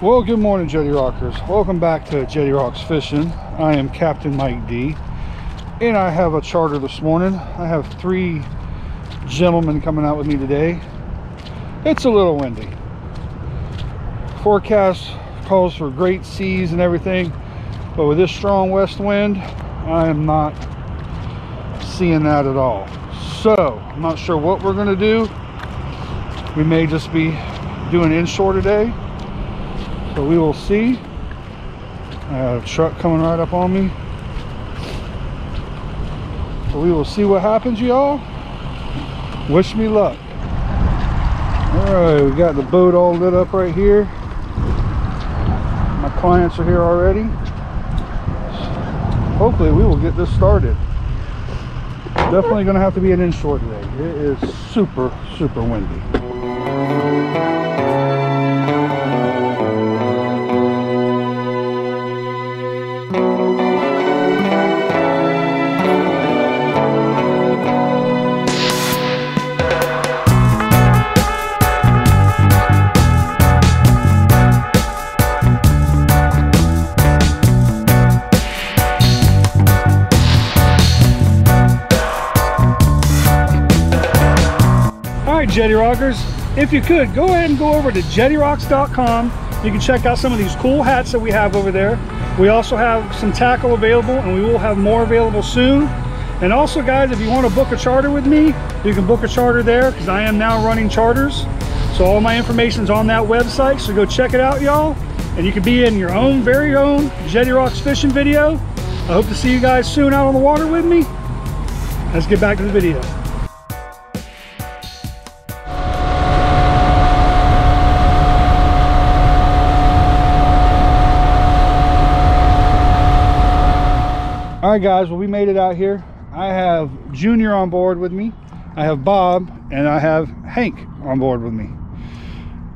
Well, good morning, Jettie Rockers. Welcome back to Jettie Rocks Fishing. I am Captain Mike D, and I have a charter this morning. I have three gentlemen coming out with me today. It's a little windy. Forecast calls for great seas and everything, but with this strong west wind, I am not seeing that at all. So, I'm not sure what we're going to do. We may just be doing inshore today but we will see. I have a truck coming right up on me. So we will see what happens, y'all. Wish me luck. All right, we got the boat all lit up right here. My clients are here already. Hopefully we will get this started. Definitely gonna have to be an inshore today. It is super, super windy. Jettie Rockers. If you could, go ahead and go over to jettierocks.com. You can check out some of these cool hats that we have over there. We also have some tackle available and we will have more available soon. And also guys, if you want to book a charter with me, you can book a charter there because I am now running charters. So all my information is on that website. So go check it out, y'all. And you can be in your own very own Jettie Rocks fishing video. I hope to see you guys soon out on the water with me. Let's get back to the video. All right guys well we made it out here. I have junior on board with me. I have bob and i have hank on board with me.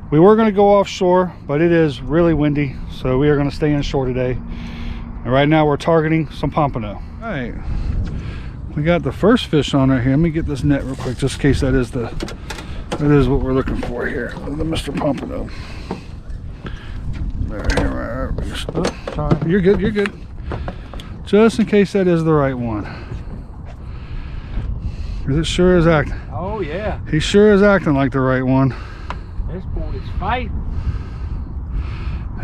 We were going to go offshore but it is really windy so we are going to stay inshore today. And right now we're targeting some pompano. All right. We got the first fish on right here. Let me get this net real quick just in case that is the that is what we're looking for here. The mr pompano. There, here, right, sorry you're good you're good just in case that is the right one. Because it sure is acting. Oh, yeah. He sure is acting like the right one. This boy is fighting.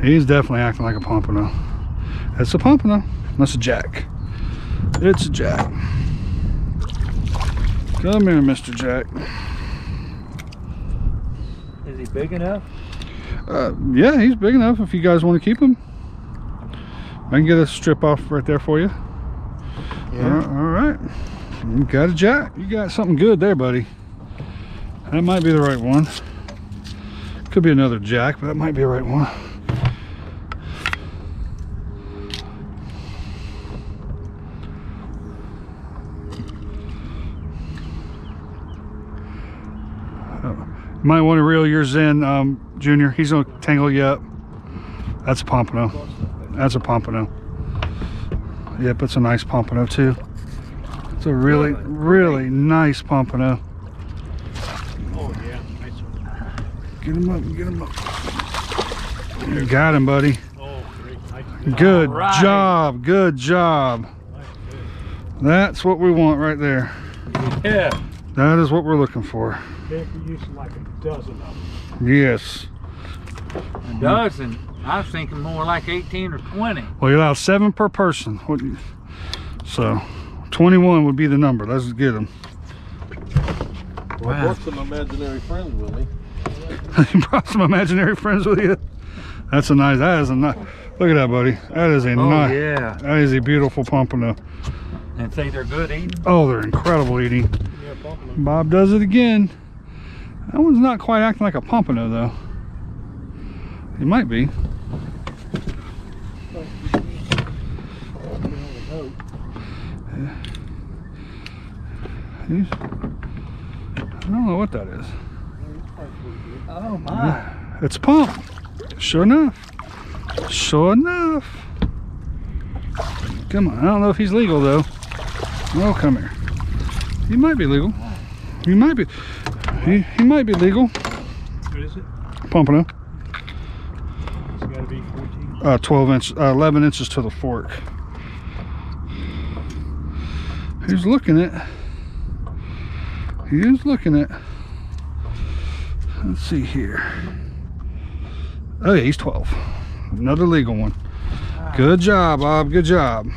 He's definitely acting like a pompano. That's a pompano. That's a jack. It's a jack. Come here, Mr. Jack. Is he big enough? Uh, yeah, he's big enough if you guys want to keep him. I can get a strip off right there for you. Yeah. all right. You got a jack. You got something good there, buddy. That might be the right one. Could be another jack, but that might be the right one. You might want to reel yours in, um, Junior. He's going to tangle you up. That's a pompano. That's a pompano. Yep, it's a nice pompano too. It's a really, really nice pompano. Oh yeah, nice one. Get him up, get him up. You got him, buddy. Oh. Good right. job, good job. That's what we want right there. Yeah. That is what we're looking for. Yeah, use like a dozen of them. Yes. A dozen? I was thinking more like 18 or 20. Well, you allow seven per person. So 21 would be the number. Let's get them. Well, I brought some imaginary friends with me. you brought some imaginary friends with you? That's a nice, that is a nice, look at that, buddy. That is a oh, nice, yeah. that is a beautiful pompano. And say they're good eating? Oh, they're incredible eating. Yeah, Bob does it again. That one's not quite acting like a pompano, though. He might be. I don't know what that is. Oh my. It's a pump. Sure enough. Sure enough. Come on. I don't know if he's legal though. Oh, come here. He might be legal. He might be. He, he might be legal. What is it? Pompano. Be 14. uh, 12 inch, uh, 11 inches to the fork. He's looking at. He is looking at. Let's see here. Oh yeah, he's 12. Another legal one. Good job, Bob. Good job.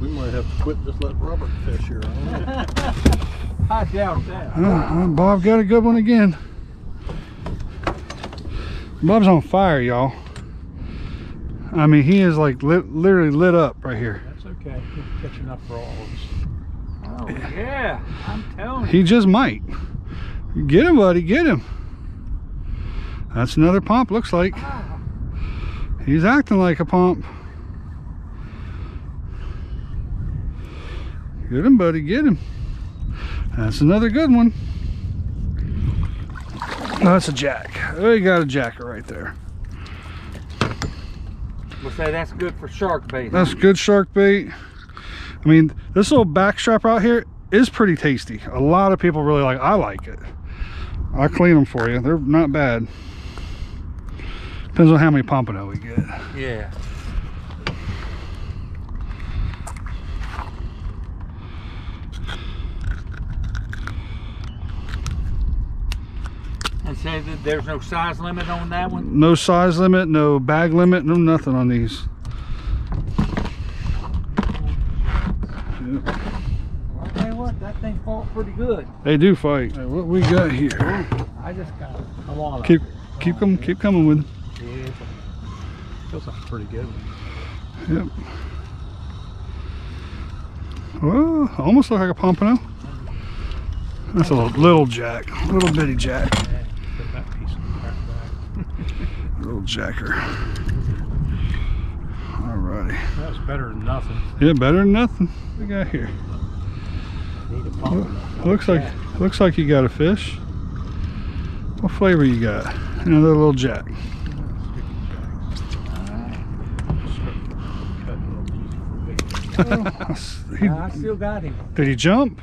We might have to quit and just let Robert fish here. I don't know. I doubt that. Uh, uh, Bob got a good one again. Bob's on fire, y'all. I mean, he is like lit, literally lit up right here. That's okay. He'll catch enough for all of us. Oh, yeah. I'm telling you. He just might. Get him, buddy. Get him. That's another pump, looks like. He's acting like a pump. Get him, buddy. Get him. That's another good one. That's a jack. Oh, you got a jacker right there. We'll say that's good for shark bait. That's good shark bait. I mean, this little back strap out here is pretty tasty. A lot of people really like I like it. I'll clean them for you. They're not bad. Depends on how many pompano we get. Yeah. And say that there's no size limit on that one? No size limit, no bag limit, no nothing on these. Yep. I'll tell you what, that thing fought pretty good. They do fight. Hey, what we got here? I just got a lot Keep keep them keep coming with. 'em. Yeah. Feels like pretty good. Yep. Well, almost look like a pompano. That's a little, little jack, little bitty jack, Put that piece in the crack little jacker. Alrighty. That's better than nothing. Yeah, better than nothing. We got here? Pump. Looks like looks like you got a fish. What flavor you got? Another little jack. He- I still got him. did he jump?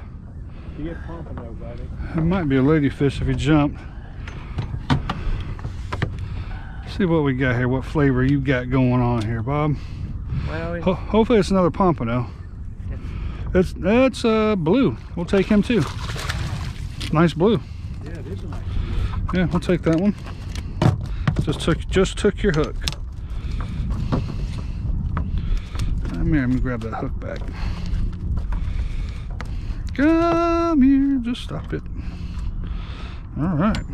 You get pompano, buddy. It might be a ladyfish if he jumped. See what we got here. What flavor you got going on here, Bob? Well, Ho- hopefully it's another pompano. It's that's uh blue. We'll take him too. Nice blue. Yeah, it is nice. Yeah, we'll take that one. Just took just took your hook. Come here, let me grab that hook back. Come here, just stop it. All right.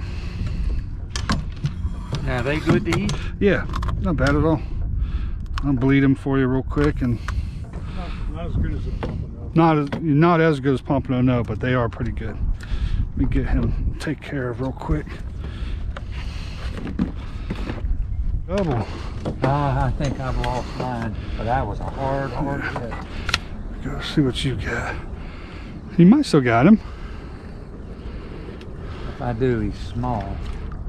Now they good to eat? Yeah, not bad at all. I'll bleed him for you real quick, and Not, not as good as a pompano. not as not as good as Pompano, no, but they are pretty good. Let me get him take care of real quick. Double. Ah, I think I've lost mine, but that was a hard, hard hit. Go see what you got. You might still got him. If I do, he's small.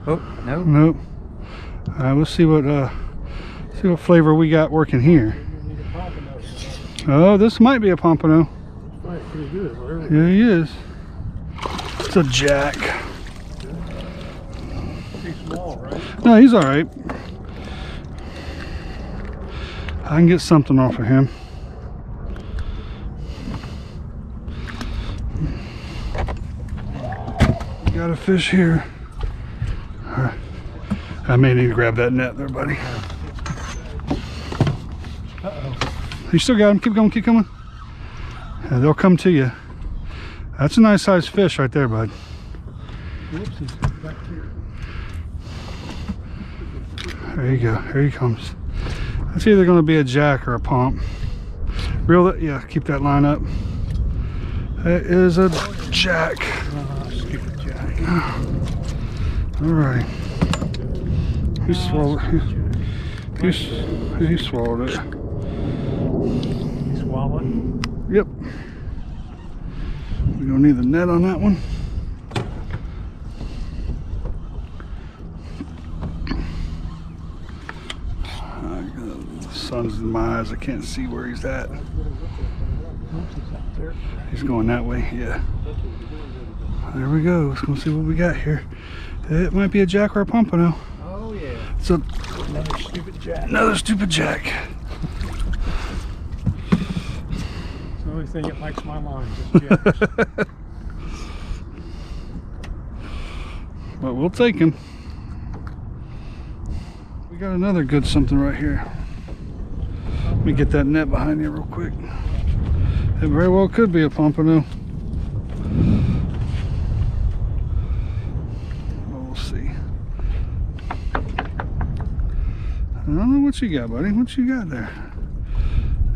Oh, no. Nope. All right, let's see what uh see what flavor we got working here. Oh, this might be a pompano. Good. Yeah, he is. It's a jack. Too small, right? No, he's all right. I can get something off of him. Got a fish here. All right. I may need to grab that net there, buddy. You still got him. Keep going. Keep coming. Yeah, they'll come to you. That's a nice sized fish right there, bud. Whoops, back here. There you go. Here he comes. That's either going to be a jack or a pump. Reel that. Yeah, keep that line up. That is a jack. Uh-huh, Stupid jack. All right. He swallowed. He, he, swallowed it. Swallowed. Yep. We don't need the net on that one. The sun's in my eyes. I can't see where he's at. He's. He's going that way. Yeah. There we go. Let's go see what we got here. It might be a jack or a pompano. A Another stupid jack. Another stupid jack. It's the only thing that likes my line. Just jacks. But we'll take him. We got another good something right here. Let me get that net behind you real quick. It very well could be a pompano. But we'll see. I don't know what you got, buddy. What you got there?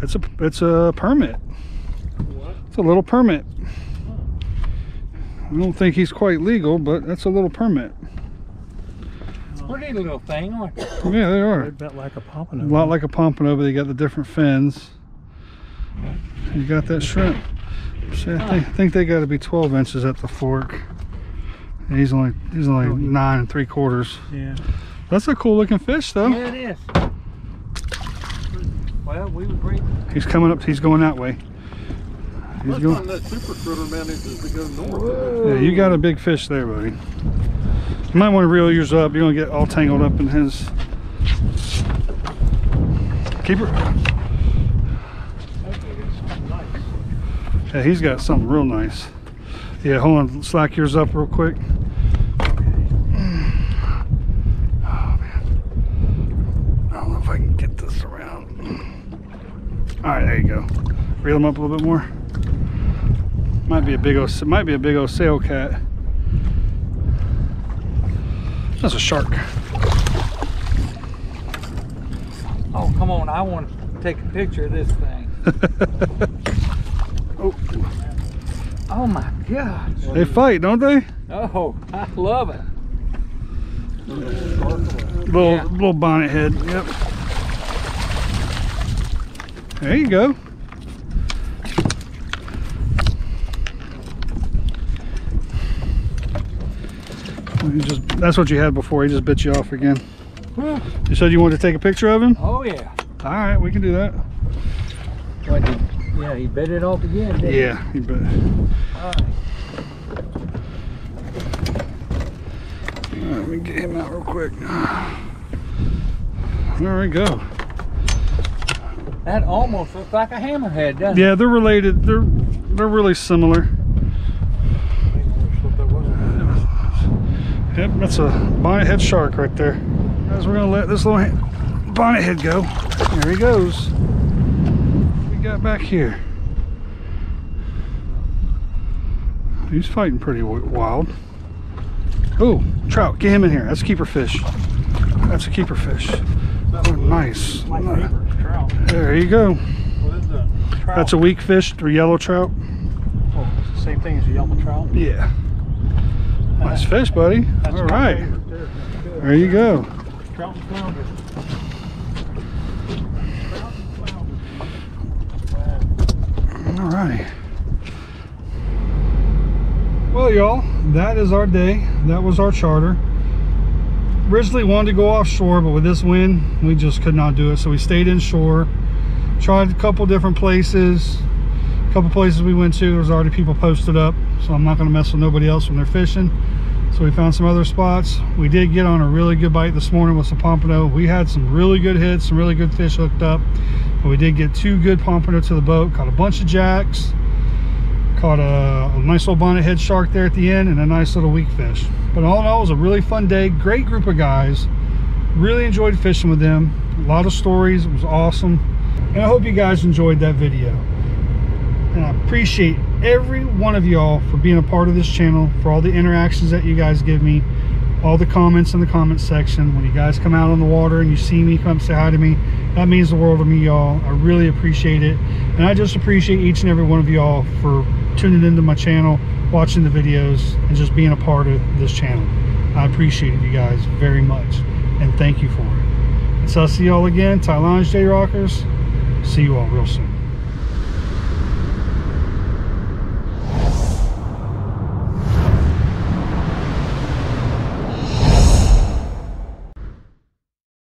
It's a it's a permit. what? It's a little permit. I don't think he's quite legal, but that's a little permit. Pretty little thing. aren't? Yeah, they are. I bet like a pompano. A lot like a pompano, but they got the different fins. You got that shrimp. See, I think, think they got to be 12 inches at the fork. And he's only he's only Oh, yeah. nine and three quarters. Yeah. That's a cool looking fish, though. Yeah, it is. Well, we would bring. He's coming up. He's going that way. He's That's going. that super critter manages to go north. Yeah, you got a big fish there, buddy. You might want to reel yours up. You're gonna get all tangled up in his. Keep her. Yeah, he's got something real nice. Yeah, hold on. Slack yours up real quick. Oh man. I don't know if I can get this around. All right, there you go. Reel them up a little bit more. Might be a big old, might be a big old sail cat. That's a shark. Oh, come on! I want to take a picture of this thing. oh, Oh my God! they fight, don't they? Oh, I love it. Little Yeah. little bonnet head. Yep. There you go. Just that's what you had before. He just bit you off again. Whew. You said you wanted to take a picture of him? Oh yeah. All right, we can do that. What did, yeah, he bit it off again. Didn't he? Yeah, you bet. All right. All right, let me get him out real quick. There we go. That almost looks like a hammerhead, doesn't it? Yeah, they're related. They're they're really similar. Yep, that's a bonnet head shark right there. Guys, we're gonna let this little ha- bonnet head go. There he goes. What we got back here? He's fighting pretty wild. Oh, trout, get him in here. That's a keeper fish. That's a keeper fish. Oh, nice. My favorite trout. There you go. What is that? trout. That's a weak fish, the yellow trout. Oh, same thing as a yellow trout. Yeah. Uh, nice fish, buddy. That's All favorite there. That's good. There you go. Trout and flounder. Trout and flounder. All right. Well, y'all, that is our day. That was our charter. Originally wanted to go offshore, but with this wind, we just could not do it. So we stayed inshore. Tried a couple different places. A couple places we went to, there's already people posted up. So I'm not going to mess with nobody else when they're fishing. So we found some other spots. We did get on a really good bite this morning with some pompano. We had some really good hits, some really good fish hooked up. But we did get two good pompano to the boat. Caught a bunch of jacks. Caught a, a nice little bonnet head shark there at the end and a nice little weak fish. But all in all, it was a really fun day. Great group of guys. Really enjoyed fishing with them. A lot of stories. It was awesome. And I hope you guys enjoyed that video. And I appreciate every one of y'all for being a part of this channel, for all the interactions that you guys give me, all the comments in the comment section. When you guys come out on the water and you see me, come say hi to me. That means the world to me, y'all. I really appreciate it. And I just appreciate each and every one of y'all for tuning into my channel, watching the videos, and just being a part of this channel. I appreciate you guys, very much. And thank you for it. So I'll see y'all again. Tylon's J Rockers. See you all real soon.